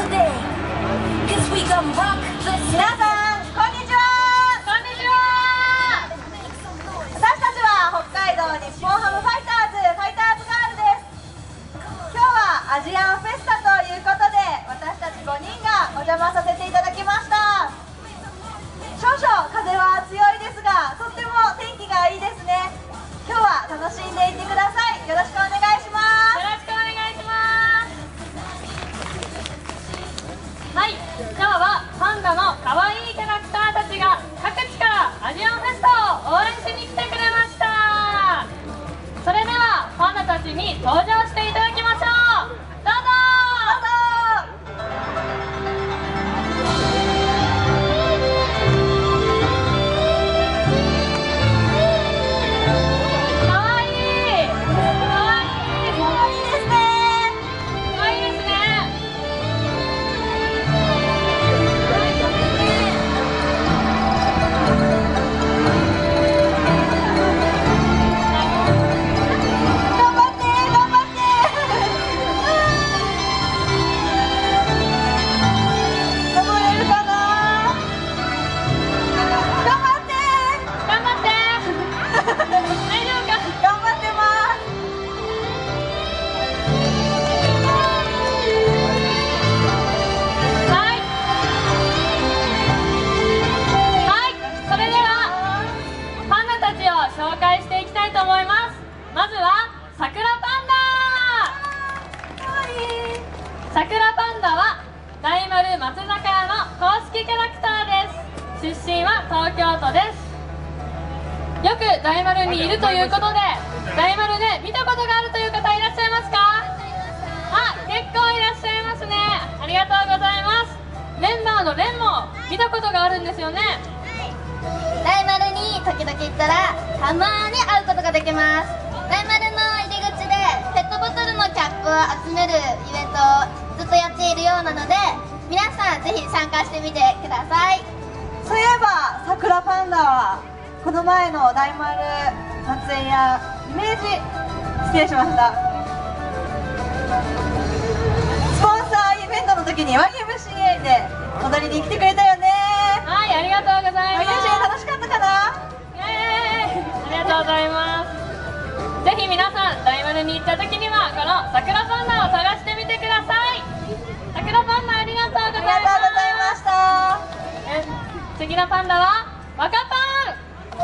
today. Cause we gon' rock the 皆さんこんにちはこんにちは私たちは北海道日本ハムファイターズファイターズガールです今日はアジアンフェスタということで私たち5人がお邪魔させていただきました。少々風は強いですがとっても天気がいいですね。今日は楽しんでいってください。よろしくお願いします。思います。まずは桜パンダ。かわいい。桜パンダは大丸松坂屋の公式キャラクターです。出身は東京都です。よく大丸にいるということで大丸で見たことがあるという方いらっしゃいますか？あ結構いらっしゃいますね。ありがとうございます。メンバーのレンも見たことがあるんですよね。大丸に時々行ったらたまにができます。大丸の入り口でペットボトルのキャップを集めるイベントをずっとやっているようなので皆さんぜひ参加してみてください。そういえば桜パンダはこの前の大丸撮影やイメージ失礼しました。スポンサーイベントの時に YMCA で踊りに来てくれたよね。はいありがとうございます。YMCA 楽しかったかな？イエーイ。ありがとうございます次のパンダは若パン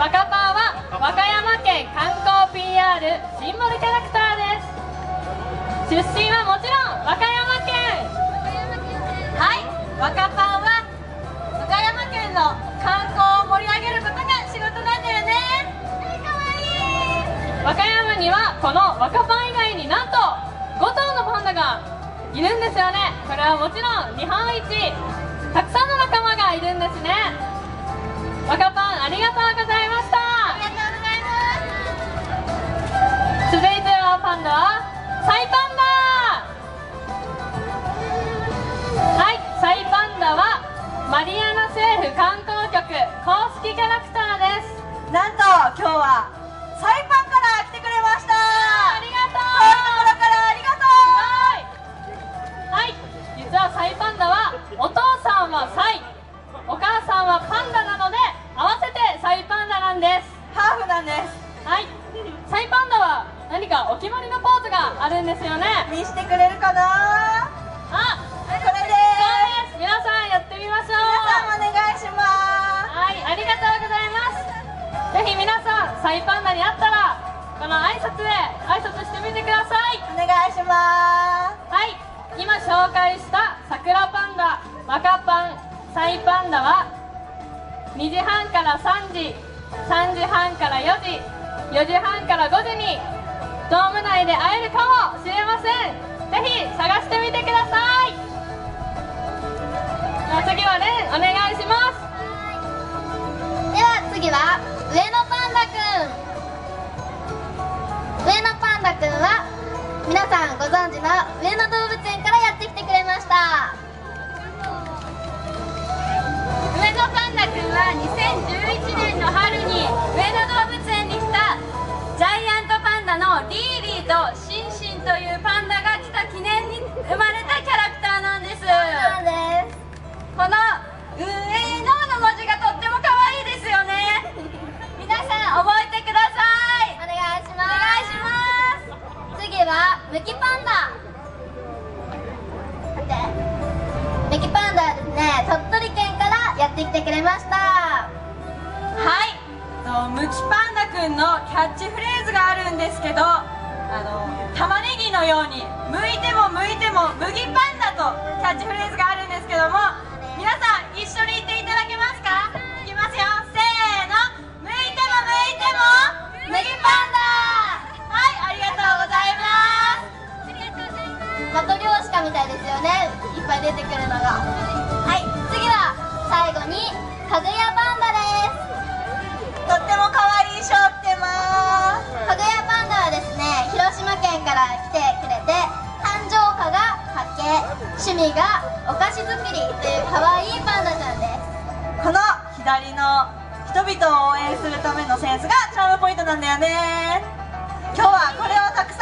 若パンは和歌山県観光 PR シンボルキャラクターです。出身はもちろん和歌山県。はい若パンは和歌山県の観光を盛り上げることが仕事なんだよね。かわいい和歌山にはこの若パン以外になんと5頭のパンダがいるんですよね。これはもちろん日本一。たくさんの仲間がいるんですね。若パンありがとうございます何かお決まりのポーズがあるんですよね。見してくれるかな？あ、これです。皆さんやってみましょう。皆さんお願いしまはい、ありがとうございます。ぜひ皆さんサイパンダに会ったらこの挨拶で挨拶してみてください。すお願いしまはい、今紹介した桜パンダ、若パン、サイパンダは2時半から3時、3時半から4時、4時半から5時にドーム内で会えるかもしれません。ぜひ探してみてください。では次はレンお願いします。では次は上野パンダくん上野パンダくんは皆さんご存知の上野動物園からやってきてくれました上野パンダくんは2011年の春に上野動物リーリーとシンシンというパンダが来た記念に生まれたキャラクターなんです。この「上の」の文字がとっても可愛いですよね。皆さん覚えてください。お願いします。次はムキパンダ。ムキパンダですね。鳥取県からやってきてくれました。はい。ムキパンダくんのキャッチフレーズがあるんですけどあの玉ねぎのように剥いても剥いても麦パンダとキャッチフレーズがあるんですけども皆さん一緒に言っていただけますか？いきますよ。せーの。剥いても剥いても麦パンダはいありがとうございます。マトリョーシカみたいですよね。いっぱい出てくるのが。はい次は最後にかぐやパ趣味がお菓子作りという可愛いパンダちゃんです。この左の人々を応援するためのセンスがチャームポイントなんだよね。今日はこれをたくさん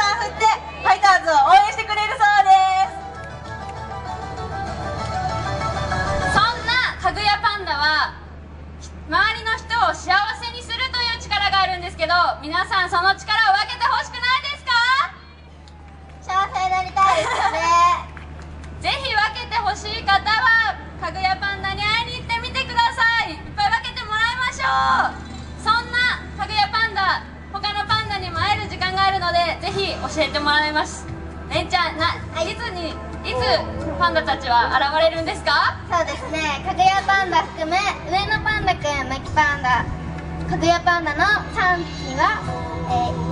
ぜひ教えてもらいます。れんちゃんないつにいつパンダたちは現れるんですか？そうですね。かぐやパンダ含め上野パンダくんむきパンダ。かぐやパンダの3匹は、えー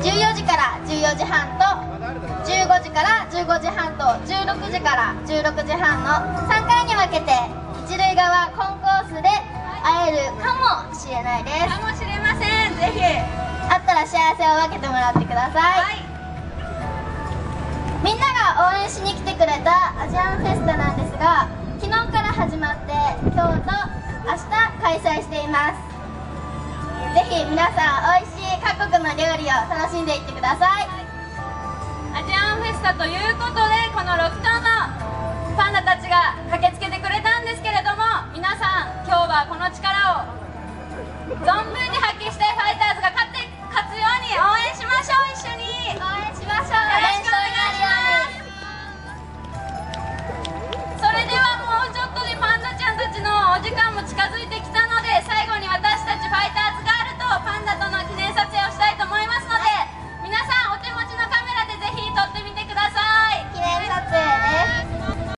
14時から14時半と15時から15時半と16時から16時半の3回に分けて一塁側コンコースで会えるかもしれないです。かもしれません。ぜひ。あったら幸せを分けてもらってください、みんなが応援しに来てくれたアジアンフェスタなんですが昨日から始まって今日と明日開催しています。ぜひ皆さん美味しい各国の料理を楽しんでいってください。アジアンフェスタということでこの6頭の